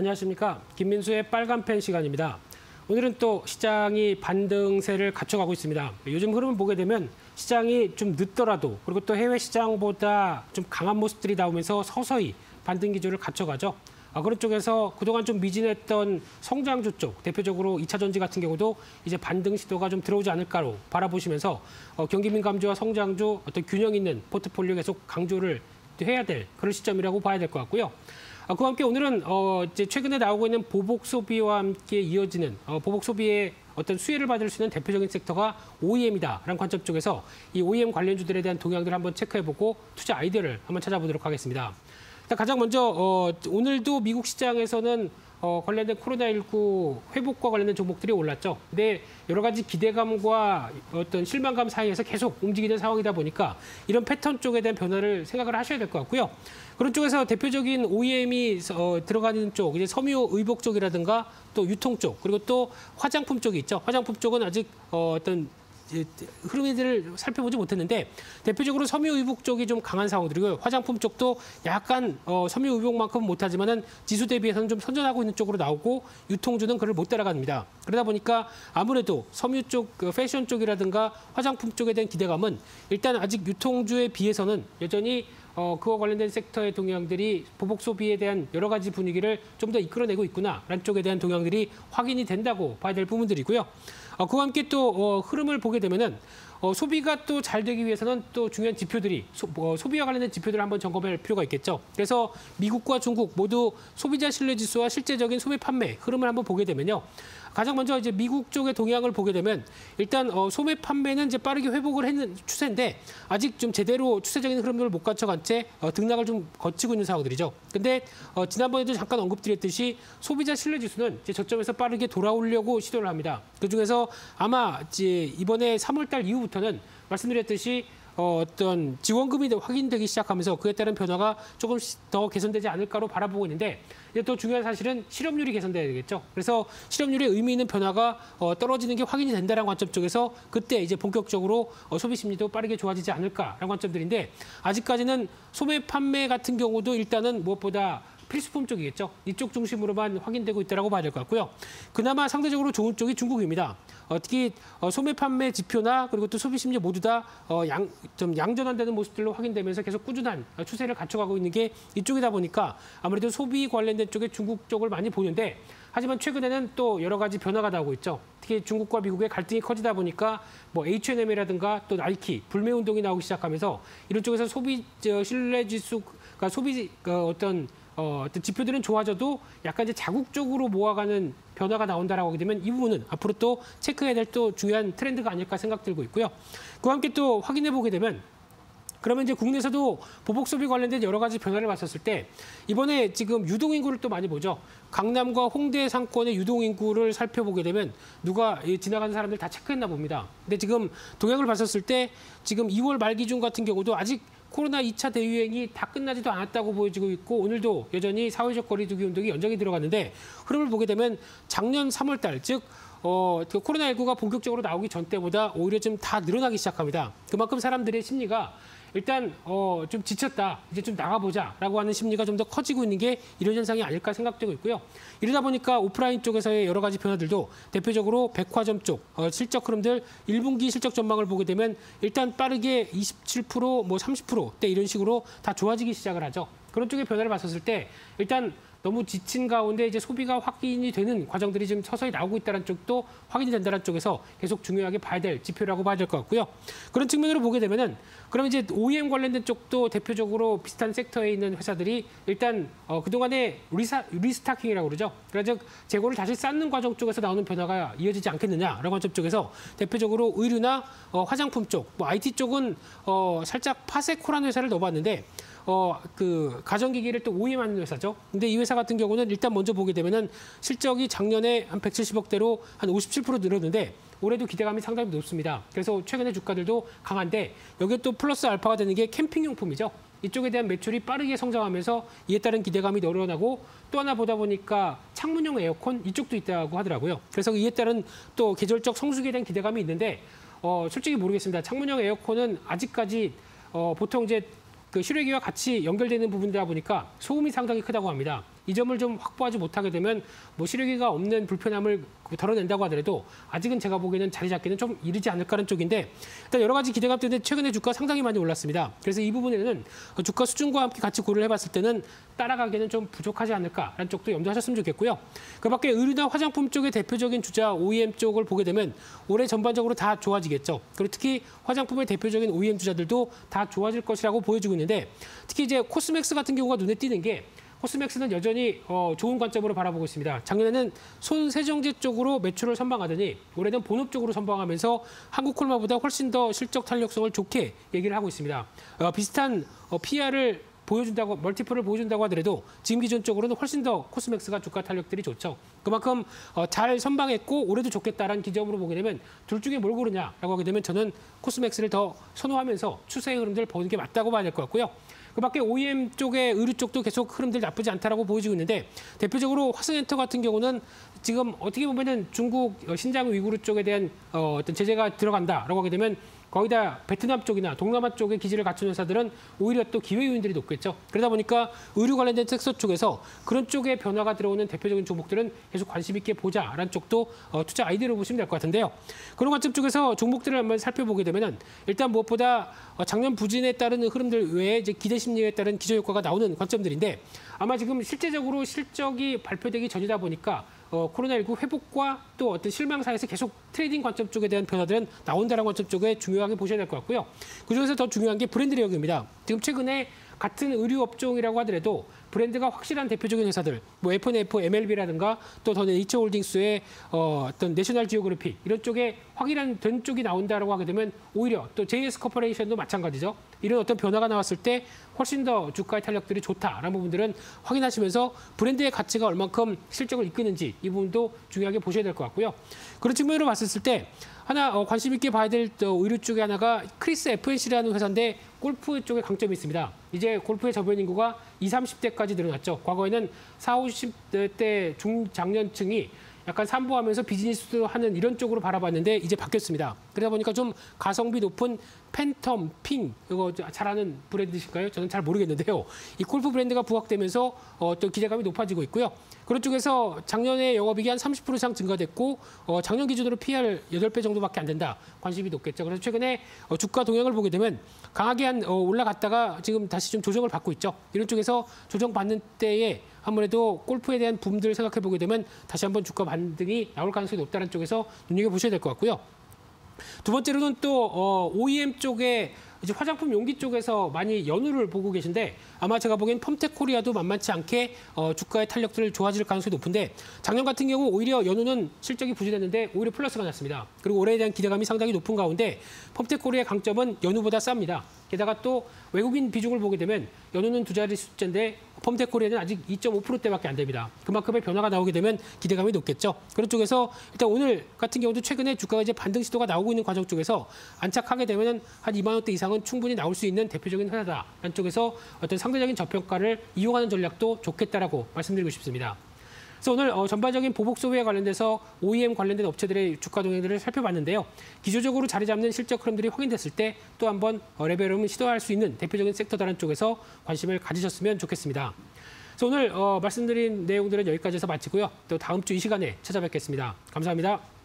안녕하십니까. 김민수의 빨간 펜 시간입니다. 오늘은 또 시장이 반등세를 갖춰가고 있습니다. 요즘 흐름을 보게 되면 시장이 좀 늦더라도 그리고 또 해외 시장보다 좀 강한 모습들이 나오면서 서서히 반등 기조를 갖춰가죠. 아, 그런 쪽에서 그동안 좀 미진했던 성장주 쪽, 대표적으로 2차 전지 같은 경우도 이제 반등 시도가 좀 들어오지 않을까로 바라보시면서 어, 경기 민감주와 성장주 어떤 균형 있는 포트폴리오 계속 강조를 해야 될 그런 시점이라고 봐야 될 것 같고요. 아, 그와 함께 오늘은 어, 이제 최근에 나오고 있는 보복 소비와 함께 이어지는 어, 보복 소비의 어떤 수혜를 받을 수 있는 대표적인 섹터가 OEM이다라는 관점 쪽에서 이 OEM 관련주들에 대한 동향들을 한번 체크해보고 투자 아이디어를 한번 찾아보도록 하겠습니다. 가장 먼저 어, 오늘도 미국 시장에서는 어, 관련된 코로나19 회복과 관련된 종목들이 올랐죠. 근데 여러 가지 기대감과 어떤 실망감 사이에서 계속 움직이는 상황이다 보니까 이런 패턴 쪽에 대한 변화를 생각을 하셔야 될 것 같고요. 그런 쪽에서 대표적인 OEM이 어, 들어가는 쪽, 이제 섬유 의복 쪽이라든가 또 유통 쪽, 그리고 또 화장품 쪽이 있죠. 화장품 쪽은 아직 어, 어떤 흐름들을 살펴보지 못했는데 대표적으로 섬유의복 쪽이 좀 강한 상황들이고요. 화장품 쪽도 약간 어, 섬유의복만큼은 못하지만은 지수 대비해서는 좀 선전하고 있는 쪽으로 나오고 유통주는 그를 못 따라갑니다. 그러다 보니까 아무래도 섬유 쪽, 그 패션 쪽이라든가 화장품 쪽에 대한 기대감은 일단 아직 유통주에 비해서는 여전히 어, 그와 관련된 섹터의 동향들이 보복 소비에 대한 여러 가지 분위기를 좀 더 이끌어내고 있구나라는 쪽에 대한 동향들이 확인이 된다고 봐야 될 부분들이고요. 어, 그와 함께 또 어, 흐름을 보게 되면은 어, 소비가 또 잘 되기 위해서는 또 중요한 지표들이 소, 어, 소비와 관련된 지표들을 한번 점검할 필요가 있겠죠. 그래서 미국과 중국 모두 소비자 신뢰 지수와 실제적인 소비 판매 흐름을 한번 보게 되면요. 가장 먼저 이제 미국 쪽의 동향을 보게 되면 일단 어, 소매 판매는 이제 빠르게 회복을 했는 추세인데 아직 좀 제대로 추세적인 흐름을 못 갖춰간 채 어, 등락을 좀 거치고 있는 상황들이죠. 근데 어, 지난번에도 잠깐 언급드렸듯이 소비자 신뢰 지수는 이제 저점에서 빠르게 돌아오려고 시도를 합니다. 그 중에서 아마 이제 이번에 3월달 이후부터는 말씀드렸듯이 어, 어떤 지원금이 확인되기 시작하면서 그에 따른 변화가 조금씩 더 개선되지 않을까로 바라보고 있는데 이제 또 중요한 사실은 실업률이 개선돼야 되겠죠. 그래서 실업률에 의미 있는 변화가 어, 떨어지는 게 확인이 된다는 관점 쪽에서 그때 이제 본격적으로 어, 소비 심리도 빠르게 좋아지지 않을까라는 관점들인데 아직까지는 소매 판매 같은 경우도 일단은 무엇보다 필수품 쪽이겠죠. 이쪽 중심으로만 확인되고 있다고 봐야 될 것 같고요. 그나마 상대적으로 좋은 쪽이 중국입니다. 어, 특히 어, 소매 판매 지표나 그리고 또 소비 심리 모두 다 어, 양, 좀 양전환되는 모습들로 확인되면서 계속 꾸준한 추세를 갖춰가고 있는 게 이쪽이다 보니까 아무래도 소비 관련된 쪽에 중국 쪽을 많이 보는데 하지만 최근에는 또 여러 가지 변화가 나오고 있죠. 특히 중국과 미국의 갈등이 커지다 보니까 뭐 H&M이라든가 또 나이키 불매 운동이 나오기 시작하면서 이런 쪽에서 소비 신뢰 지수, 그러니까 소비 그 어떤 어, 지표들은 좋아져도 약간 이제 자국적으로 모아가는 변화가 나온다라고 하게 되면 이 부분은 앞으로 또 체크해야 될 또 중요한 트렌드가 아닐까 생각 들고 있고요. 그와 함께 또 확인해 보게 되면 그러면 이제 국내에서도 보복 소비 관련된 여러 가지 변화를 봤었을 때 이번에 지금 유동 인구를 또 많이 보죠. 강남과 홍대 상권의 유동 인구를 살펴보게 되면 누가 지나가는 사람들 다 체크했나 봅니다. 근데 지금 동향을 봤었을 때 지금 2월 말 기준 같은 경우도 아직 코로나 2차 대유행이 다 끝나지도 않았다고 보여지고 있고 오늘도 여전히 사회적 거리두기 운동이 연장이 들어갔는데 흐름을 보게 되면 작년 3월 달, 즉 어, 그 코로나19가 본격적으로 나오기 전 때보다 오히려 좀 다 늘어나기 시작합니다. 그만큼 사람들의 심리가 일단 어, 좀 지쳤다. 이제 좀 나가보자라고 하는 심리가 좀 더 커지고 있는 게 이런 현상이 아닐까 생각되고 있고요. 이러다 보니까 오프라인 쪽에서의 여러 가지 변화들도 대표적으로 백화점 쪽 어, 실적 흐름들 1분기 실적 전망을 보게 되면 일단 빠르게 27%뭐 30%대 이런 식으로 다 좋아지기 시작을 하죠. 그런 쪽의 변화를 봤었을 때 일단 너무 지친 가운데 이제 소비가 확인이 되는 과정들이 지금 서서히 나오고 있다는 쪽도 확인이 된다는 쪽에서 계속 중요하게 봐야 될 지표라고 봐야 될 것 같고요. 그런 측면으로 보게 되면은 그럼 이제 OEM 관련된 쪽도 대표적으로 비슷한 섹터에 있는 회사들이 일단 어, 그동안에 리사, restocking이라고 그러죠. 그러니까 즉 재고를 다시 쌓는 과정 쪽에서 나오는 변화가 이어지지 않겠느냐라고 관점 쪽에서 대표적으로 의류나 어, 화장품 쪽, 뭐 IT 쪽은 어, 살짝 파세코라는 회사를 넣어봤는데 어, 그 가전기기를 또 OEM하는 회사죠. 근데 이 회사 같은 경우는 일단 먼저 보게 되면은 실적이 작년에 한 170억대로 한 57% 늘었는데 올해도 기대감이 상당히 높습니다. 그래서 최근에 주가들도 강한데 여기에 또 플러스 알파가 되는 게 캠핑용품이죠. 이쪽에 대한 매출이 빠르게 성장하면서 이에 따른 기대감이 늘어나고 또 하나 보다 보니까 창문용 에어컨 이쪽도 있다고 하더라고요. 그래서 이에 따른 또 계절적 성수기에 대한 기대감이 있는데 어, 솔직히 모르겠습니다. 창문용 에어컨은 아직까지 어, 보통 이제 그 실외기와 같이 연결되는 부분이다 보니까 소음이 상당히 크다고 합니다. 이 점을 좀 확보하지 못하게 되면 뭐 실효기가 없는 불편함을 덜어낸다고 하더라도 아직은 제가 보기에는 자리 잡기는 좀 이르지 않을까라는 쪽인데 일단 여러 가지 기대감 때문에 최근에 주가 상당히 많이 올랐습니다. 그래서 이 부분에는 주가 수준과 함께 같이 고려를 해봤을 때는 따라가기에는 좀 부족하지 않을까라는 쪽도 염두하셨으면 좋겠고요. 그밖에 의류나 화장품 쪽의 대표적인 주자 OEM 쪽을 보게 되면 올해 전반적으로 다 좋아지겠죠. 그리고 특히 화장품의 대표적인 OEM 주자들도 다 좋아질 것이라고 보여지고 있는데 특히 이제 코스맥스 같은 경우가 눈에 띄는 게 코스맥스는 여전히 어, 좋은 관점으로 바라보고 있습니다. 작년에는 손세정제 쪽으로 매출을 선방하더니 올해는 본업 쪽으로 선방하면서 한국 콜마보다 훨씬 더 실적 탄력성을 좋게 얘기를 하고 있습니다. 어, 비슷한 어, PR을 보여준다고 멀티플을 보여준다고 하더라도 지금 기준적으로는 훨씬 더 코스맥스가 주가 탄력들이 좋죠. 그만큼 어, 잘 선방했고 올해도 좋겠다라는 기점으로 보게 되면 둘 중에 뭘 고르냐라고 하게 되면 저는 코스맥스를 더 선호하면서 추세의 흐름들을 보는 게 맞다고 봐야 될 것 같고요. 그밖에 OEM 쪽의 의류 쪽도 계속 흐름들 나쁘지 않다라고 보여지고 있는데 대표적으로 화성엔터 같은 경우는 지금 어떻게 보면은 중국 어, 신장 위구르 쪽에 대한 어, 어떤 제재가 들어간다라고 하게 되면 거의 다 베트남 쪽이나 동남아 쪽에 기지를 갖춘 회사들은 오히려 또 기회 요인들이 높겠죠. 그러다 보니까 의류 관련된 섹터 쪽에서 그런 쪽에 변화가 들어오는 대표적인 종목들은 계속 관심 있게 보자라는 쪽도 어, 투자 아이디어로 보시면 될 것 같은데요. 그런 관점 쪽에서 종목들을 한번 살펴보게 되면은 일단 무엇보다 어, 작년 부진에 따른 흐름들 외에 이제 기대 심리에 따른 기저 효과가 나오는 관점들인데 아마 지금 실제적으로 실적이 발표되기 전이다 보니까 어, 코로나19 회복과 또 어떤 실망 사이에서 계속 trading 관점 쪽에 대한 변화들은 나온다는 관점 쪽에 중요하게 보셔야 될 것 같고요. 그중에서 더 중요한 게 브랜드력입니다. 지금 최근에 같은 의류 업종이라고 하더라도 브랜드가 확실한 대표적인 회사들, 뭐 F&F, MLB라든가 또 더네이처홀딩스의 어, 어떤 내셔널 지오그래픽 이런 쪽에 확인한 된 쪽이 나온다라고 하게 되면 오히려 또 JS 코퍼레이션도 마찬가지죠. 이런 어떤 변화가 나왔을 때 훨씬 더 주가의 탄력들이 좋다라는 부분들은 확인하시면서 브랜드의 가치가 얼만큼 실적을 이끄는지 이 부분도 중요하게 보셔야 될 것 같고요. 그런 측면으로 봤을 때 하나 어, 관심 있게 봐야 될 의류 쪽에 하나가 크리스 F&C라는 회사인데 골프 쪽에 강점이 있습니다. 이제 골프의 저변 인구가 20, 30대까지 늘어났죠. 과거에는 40, 50대 중장년층이 약간 산보하면서 비즈니스 하는 이런 쪽으로 바라봤는데 이제 바뀌었습니다. 그러다 보니까 좀 가성비 높은 팬텀, 핑 이거 잘 아는 브랜드실까요? 저는 잘 모르겠는데요. 이 골프 브랜드가 부각되면서 어, 또 기대감이 높아지고 있고요. 그런 쪽에서 작년에 영업이익이 한 30% 이상 증가됐고 어, 작년 기준으로 PR 8배 정도밖에 안 된다. 관심이 높겠죠. 그래서 최근에 어, 주가 동향을 보게 되면 강하게 한 어, 올라갔다가 지금 다시 좀 조정을 받고 있죠. 이런 쪽에서 조정받는 때에 아무래도 골프에 대한 붐들을 생각해 보게 되면 다시 한번 주가 반등이 나올 가능성이 높다는 쪽에서 눈여겨보셔야 될 것 같고요. 두 번째로는 또 어, OEM 쪽에 이제 화장품 용기 쪽에서 많이 연우를 보고 계신데 아마 제가 보기엔 펌텍 코리아도 만만치 않게 어, 주가의 탄력들을 좋아질 가능성이 높은데 작년 같은 경우 오히려 연우는 실적이 부진했는데 오히려 플러스가 났습니다. 그리고 올해에 대한 기대감이 상당히 높은 가운데 펌텍 코리아의 강점은 연우보다 쌉니다. 게다가 또 외국인 비중을 보게 되면 연우는 두 자리 숫자인데 펌텍 코리아는 아직 2.5%대밖에 안 됩니다. 그만큼의 변화가 나오게 되면 기대감이 높겠죠. 그런 쪽에서 일단 오늘 같은 경우도 최근에 주가가 이제 반등 시도가 나오고 있는 과정 쪽에서 안착하게 되면 한 2만 원대 이상은 충분히 나올 수 있는 대표적인 회사다라는 쪽에서 어떤 상대적인 저평가를 이용하는 전략도 좋겠다라고 말씀드리고 싶습니다. 그래서 오늘 어, 전반적인 보복 소비에 관련돼서 OEM 관련된 업체들의 주가 동향들을 살펴봤는데요. 기조적으로 자리 잡는 실적 흐름들이 확인됐을 때 또 한번 어, 레벨업을 시도할 수 있는 대표적인 섹터다라는 쪽에서 관심을 가지셨으면 좋겠습니다. 그래서 오늘 어, 말씀드린 내용들은 여기까지 해서 마치고요. 또 다음 주 이 시간에 찾아뵙겠습니다. 감사합니다.